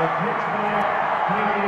The pitch by